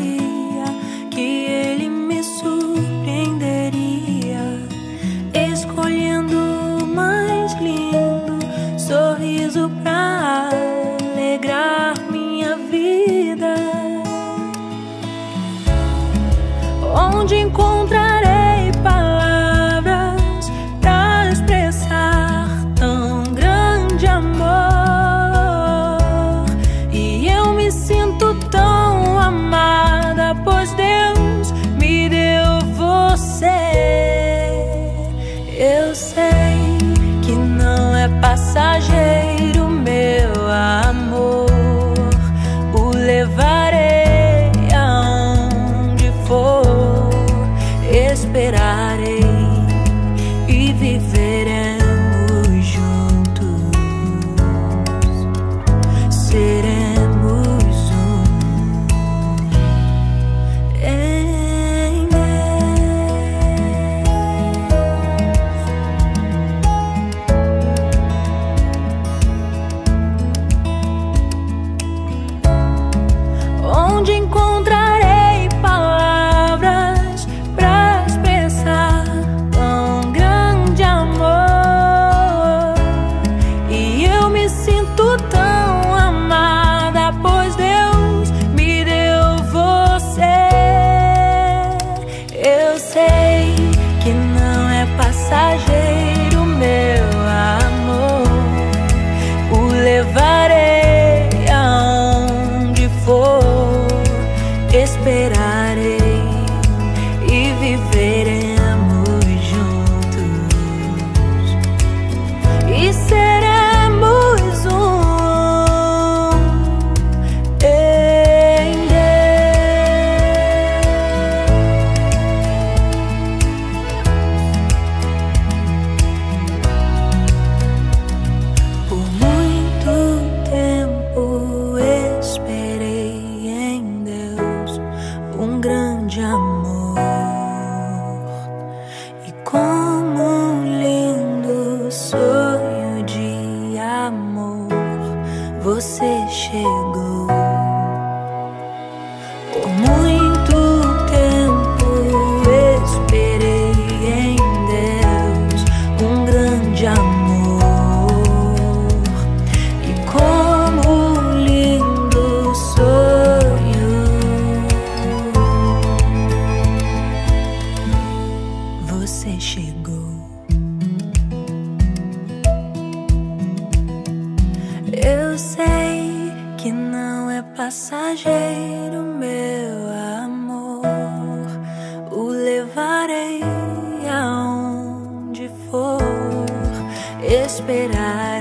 sabia que ele me surpreenderia, escolhendo o mais lindo sorriso pra alegrar minha vida. Onde encontrar closer você chegou. Por muito tempo esperei em Deus um grande amor. E como lindo sonho você chegou. Eu sei passageiro, meu amor, o levarei aonde for esperar.